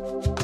Bye.